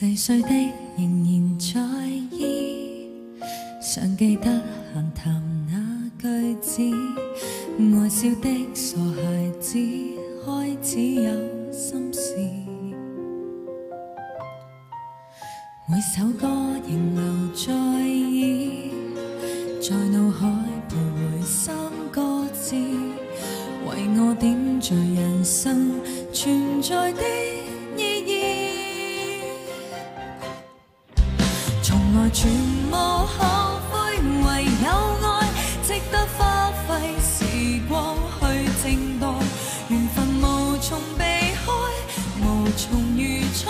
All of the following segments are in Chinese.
细碎的仍然在意，尚记得闲谈那句子，爱笑的傻孩子开始有心事。每首歌仍留在耳，在脑海徘徊三个字，为我点缀人生存在的意义。全无后悔，唯有爱值得花费时光去静待，缘分无从避开，无从预猜，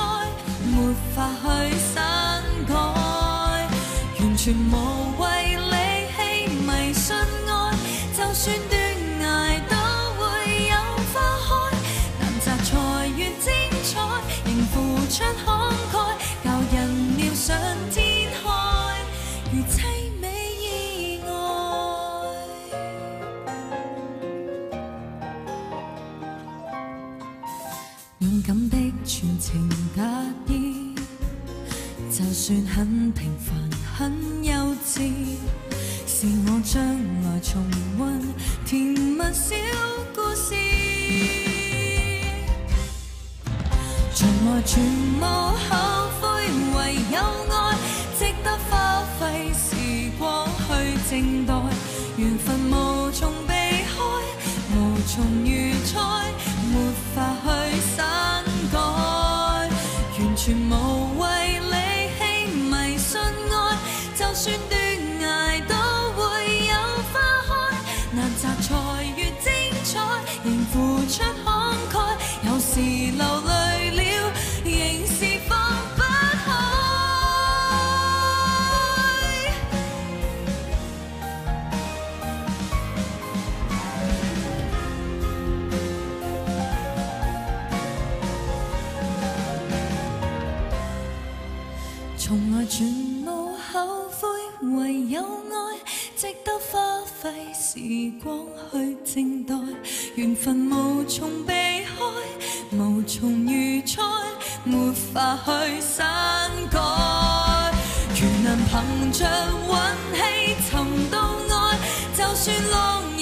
没法去删改，完全无谓理气迷信爱，就算断崖都会有花开，难择才越精彩，仍付出。如凄美意外，勇敢的全情答意。就算很平凡很幼稚，是我将来重温甜蜜小故事，从来全无。静待，缘分无从避开，无从预猜，没法去删改。完全无谓理气迷信爱，就算断崖都会有花开。难摘才越精彩，仍付出慷慨。有时流泪。从来全无后悔，唯有爱值得花费时光去静待，缘分无从避开，无从预猜，没法去删改。如能凭着运气寻到爱，就算浪。